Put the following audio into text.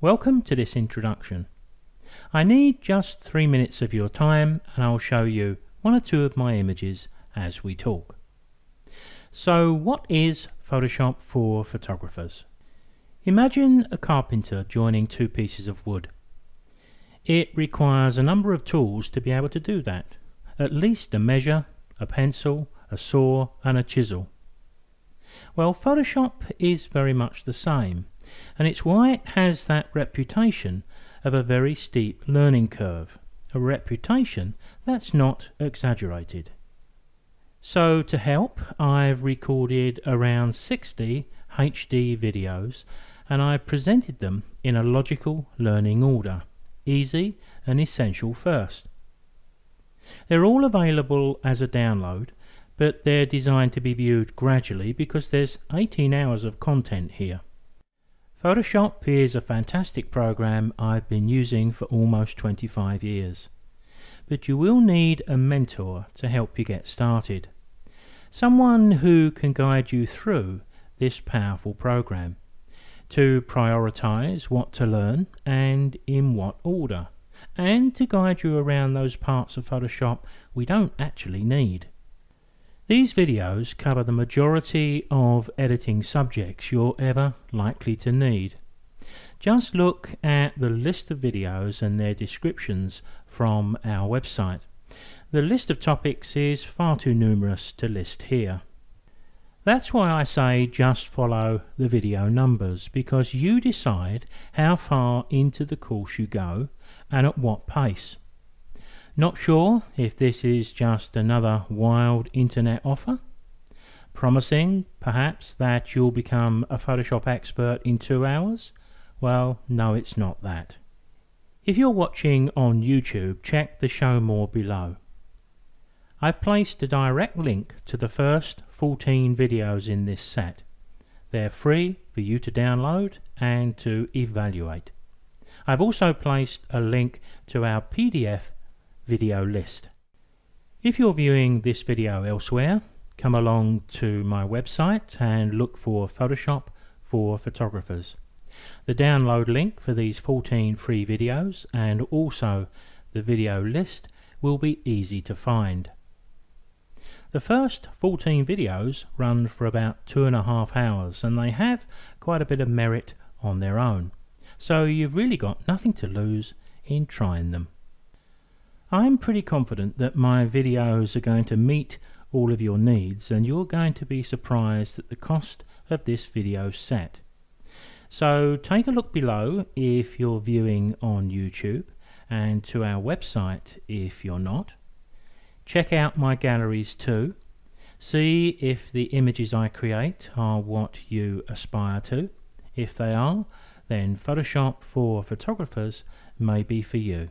Welcome to this introduction. I need just three minutes of your time and I'll show you one or two of my images as we talk. So what is Photoshop for photographers? Imagine a carpenter joining two pieces of wood. It requires a number of tools to be able to do that. At least a measure, a pencil, a saw and a chisel. Well, Photoshop is very much the same and it's why it has that reputation of a very steep learning curve, a reputation that's not exaggerated. So to help, I've recorded around 60 HD videos and I've presented them in a logical learning order, easy and essential first. They're all available as a download, but they're designed to be viewed gradually because there's 18 hours of content here. Photoshop is a fantastic program I've been using for almost 25 years. But you will need a mentor to help you get started. Someone who can guide you through this powerful program to prioritize what to learn and in what order and to guide you around those parts of Photoshop we don't actually need. These videos cover the majority of editing subjects you're ever likely to need. Just look at the list of videos and their descriptions from our website. The list of topics is far too numerous to list here. That's why I say just follow the video numbers because you decide how far into the course you go and at what pace. Not sure if this is just another wild internet offer? Promising, perhaps, that you'll become a Photoshop expert in two hours? Well, no, it's not that. If you're watching on YouTube, check the Show More below. I've placed a direct link to the first 14 videos in this set. They're free for you to download and to evaluate. I've also placed a link to our PDF video list. If you're viewing this video elsewhere, come along to my website and look for Photoshop for photographers. The download link for these 14 free videos and also the video list will be easy to find. The first 14 videos run for about two and a half hours and they have quite a bit of merit on their own. So you've really got nothing to lose in trying them. I'm pretty confident that my videos are going to meet all of your needs and you're going to be surprised at the cost of this video set. So take a look below if you're viewing on YouTube and to our website if you're not. Check out my galleries too. See if the images I create are what you aspire to. If they are, then Photoshop for photographers may be for you.